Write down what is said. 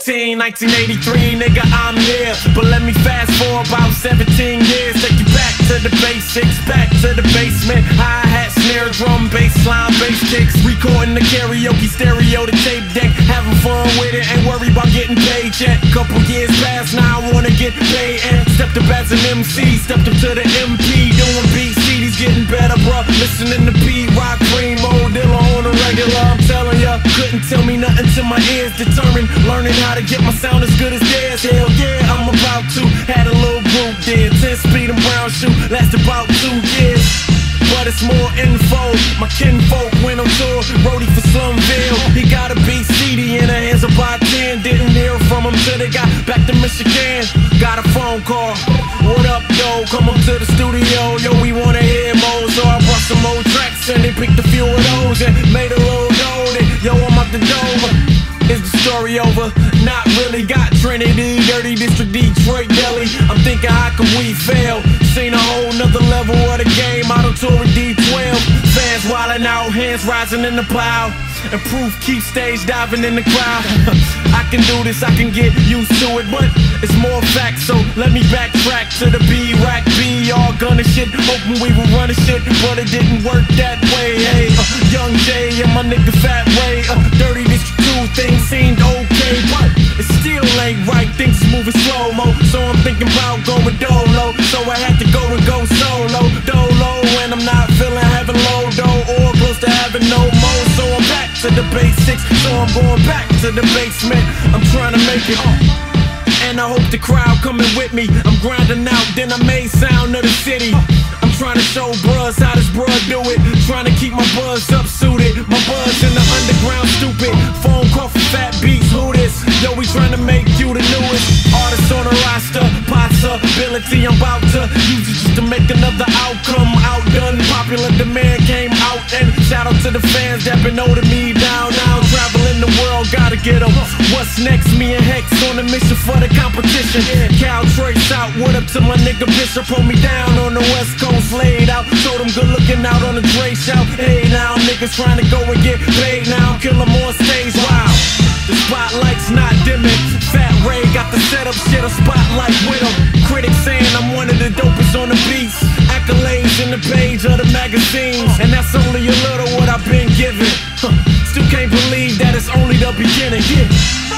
14, 1983, nigga, I'm here. But let me fast forward about 17 years. Take you back to the basics, back to the basement. Hi hat, snare, drum, bass line, bass kicks. Recording the karaoke stereo, the tape deck. Having fun with it, ain't worried about getting paid yet. Couple years past, now I wanna get paid. And stepped up as an MC, stepped up to the MP, doing BC. Getting better, bruh. Listening to Pete Rock, Primo, Dilla on the regular. I'm telling ya, couldn't tell me nothing till my ears determined. Learning how to get my sound as good as theirs. Hell yeah, I'm about to. Had a little group there, 10 speed and brown shoe, last about two years. But it's more info. My kinfolk went on tour, got back to Michigan. Got a phone call. What up, yo? Come up to the studio. Yo, we wanna hear more. So I brought some old tracks and they picked a few of those and made a little dough. Then, yo, I'm out the door. Is the story over? Not really. Got Trinity, Dirty District, Detroit, Deli. I'm thinking, how can we fail? Seen a whole nother level of the game. I don't tour with D12. Fans wildin' out, hands rising in the plow. And proof keep stage diving in the crowd. I can do this, I can get used to it, but it's more facts. So let me backtrack to the B rack B. All gunning shit, hoping we were running shit, but it didn't work that way. Hey, uh, young J and my nigga Fat Ray. Uh, dirty District 2 things seemed okay, but it still ain't right. Things moving slow mo, so I'm thinking about going dolo. So I had to go and go solo, dolo, and I'm not feeling having low dough or close to having no more. So I'm back to the basics, I'm going back to the basement. I'm trying to make it. And I hope the crowd coming with me. I'm grinding out, then I made sound of the city. I'm trying to show bros how this bruh do it. Trying to keep my buzz up suited. My buzz in the underground, stupid. Phone call for fat beats, who this? Yo, we trying to make you the newest artist on the roster. Possibility, I'm about to use it just to make another outcome. Outdone, popular demand came out. And shout out to the fans that been holding me get. What's next? Me and Hex on a mission for the competition. Cal Trace out, what up to my nigga Bishop? Hold me down on the west coast, laid out. Told him good looking out on the Dre shout. Hey now, niggas trying to go and get paid now. Kill 'em on stage, wow. The spotlight's not dimming. Fat Ray got the setup shit, a spotlight with him. Critics saying I'm one of the dopest on the beats. Accolades in the page of the magazines. And that's only a little what I've been given. Beginning. Yeah.